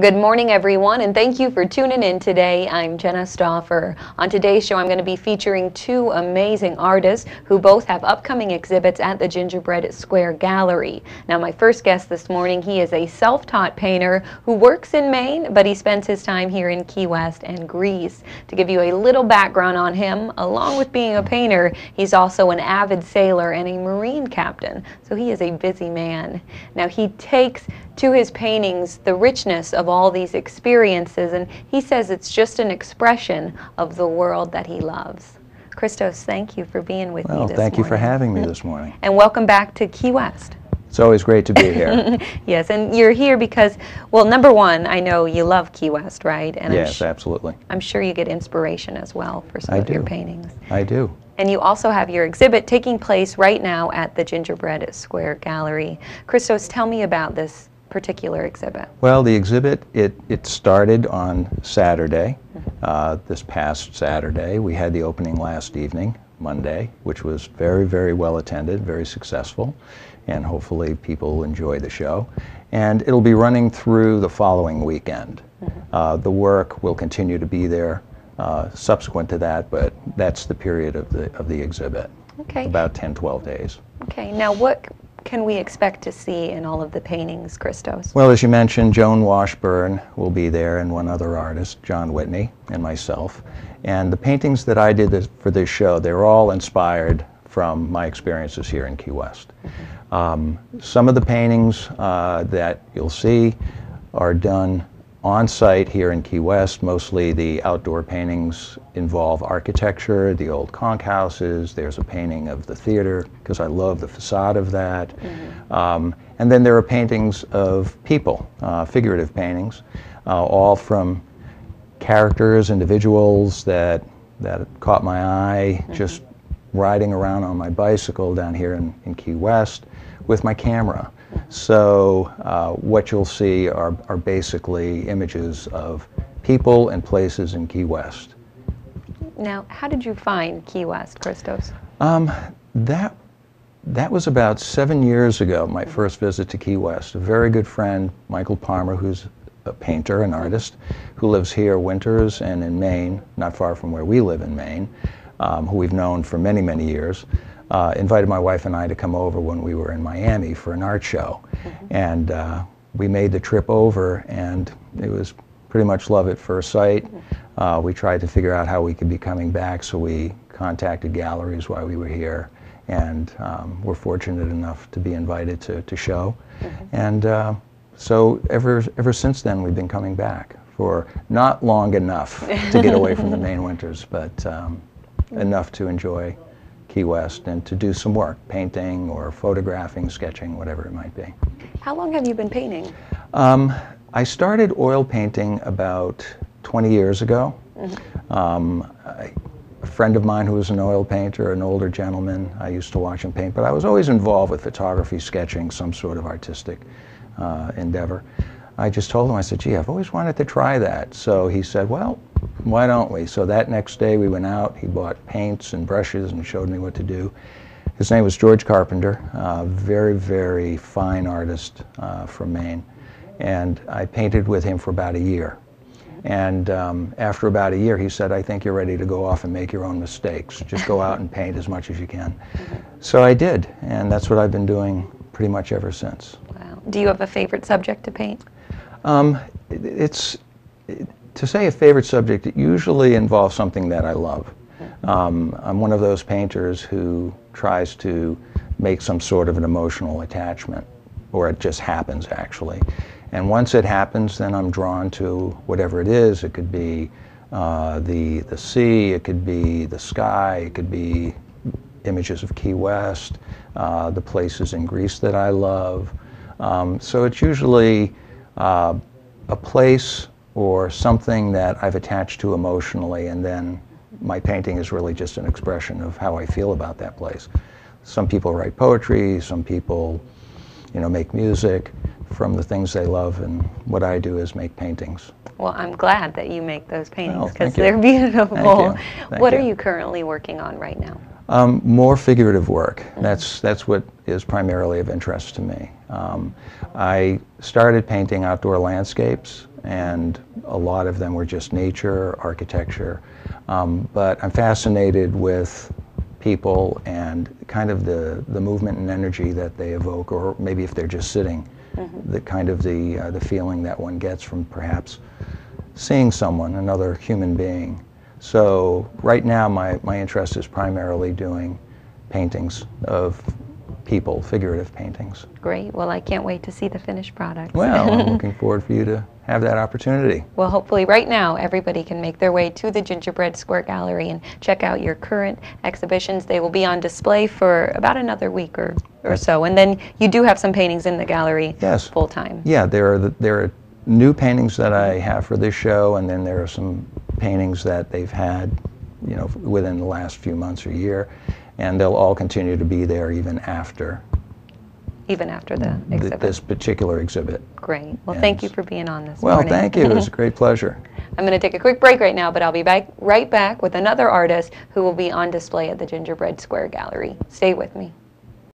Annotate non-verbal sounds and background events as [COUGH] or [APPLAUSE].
Good morning, everyone, and thank you for tuning in today. I'm Jenna Stauffer. On today's show, I'm going to be featuring two amazing artists who both have upcoming exhibits at the Gingerbread Square Gallery. Now, my first guest this morning, he is a self-taught painter who works in Maine, but he spends his time here in Key West and Greece. To give you a little background on him, along with being a painter, he's also an avid sailor and a Marine captain, so he is a busy man. Now, he takes to his paintings the richness of all these experiences, and he says it's just an expression of the world that he loves. Christos, thank you for being with well, me this thank morning. you for having me this [LAUGHS] morning. And welcome back to Key West. It's always great to be [LAUGHS] here. yes, and you're here because, well, number one, I know you love Key West, right? And yes, I'm absolutely. I'm sure you get inspiration as well for some I of your do. paintings. I do. And you also have your exhibit taking place right now at the Gingerbread Square Gallery. Christos, tell me about this particular exhibit. Well, the exhibit, it, it started on Saturday, uh, this past Saturday. We had the opening last evening, Monday, which was very, very well attended, very successful, and hopefully people enjoy the show. And it'll be running through the following weekend. Uh, the work will continue to be there uh, subsequent to that, but that's the period of the, of the exhibit, Okay. about 10, 12 days. Okay. Now, what can we expect to see in all of the paintings, Christos? Well, as you mentioned, Joan Washburn will be there and one other artist, John Whitney, and myself. And the paintings that I did this, for this show, they were all inspired from my experiences here in Key West. Um, some of the paintings uh, that you'll see are done on site here in Key West. Mostly the outdoor paintings involve architecture, the old conch houses. There's a painting of the theater because I love the facade of that. Um, and then there are paintings of people, uh, figurative paintings, uh, all from characters, individuals that that caught my eye just riding around on my bicycle down here in, in Key West with my camera. So uh, what you'll see are, are basically images of people and places in Key West. Now, how did you find Key West, Christos? Um, that that was about seven years ago. My first visit to Key West. A very good friend, Michael Palmer, who's a painter, an artist, who lives here winters and in Maine, not far from where we live in Maine, um, who we've known for many many years. Uh, invited my wife and I to come over when we were in Miami for an art show, and uh, we made the trip over, and it was pretty much love at first sight. Uh, we tried to figure out how we could be coming back, so we contacted galleries while we were here, and um, we're fortunate enough to be invited to, to show. And uh, so ever, ever since then, we've been coming back for not long enough to get away from the [LAUGHS] Maine winters, but um, enough to enjoy Key West and to do some work, painting or photographing, sketching, whatever it might be. How long have you been painting? Um, I started oil painting about 20 years ago. Um, I, a friend of mine who was an oil painter, an older gentleman, I used to watch him paint, but I was always involved with photography, sketching, some sort of artistic uh, endeavor. I just told him, I said, gee, I've always wanted to try that. So he said, well, why don't we? So that next day we went out, he bought paints and brushes and showed me what to do. His name was George Carpenter, uh, very, very fine artist uh, from Maine. And I painted with him for about a year. And um, after about a year, he said, I think you're ready to go off and make your own mistakes. Just go out and paint as much as you can. So I did, and that's what I've been doing pretty much ever since. Wow. Do you have a favorite subject to paint? Um, it- it's, it- to say a favorite subject, it usually involves something that I love. Um, I'm one of those painters who tries to make some sort of an emotional attachment, or it just happens actually. And once it happens, then I'm drawn to whatever it is. It could be uh, the, the sea, it could be the sky, it could be images of Key West, uh, the places in Greece that I love. Um, so it's usually uh, a place or something that I've attached to emotionally, and then my painting is really just an expression of how I feel about that place. Some people write poetry, some people, you know, make music from the things they love, and what I do is make paintings. Well, I'm glad that you make those paintings because you. they're beautiful. Thank you. [LAUGHS] Thank what are you. you currently working on right now? Um, more figurative work. That's that's what is primarily of interest to me. Um, I started painting outdoor landscapes, and a lot of them were just nature, architecture. Um, but I'm fascinated with people and kind of the, the movement and energy that they evoke, or maybe if they're just sitting, the kind of the, uh, the feeling that one gets from perhaps seeing someone, another human being. So right now my, my interest is primarily doing paintings of people, figurative paintings. Great. Well, I can't wait to see the finished product. Well, I'm [LAUGHS] looking forward for you to have that opportunity. Well, hopefully, right now, everybody can make their way to the Gingerbread Square Gallery and check out your current exhibitions. They will be on display for about another week or, or so. And then you do have some paintings in the gallery Yes. full time. Yeah, there are the, there are new paintings that I have for this show, and then there are some paintings that they've had, you know, within the last few months or year, and they'll all continue to be there even after even after the th- this particular exhibit. Great. Well, thank you for being on this Well, morning. thank you. It was a great pleasure. [LAUGHS] I'm going to take a quick break right now, but I'll be back right back with another artist who will be on display at the Gingerbread Square Gallery. Stay with me.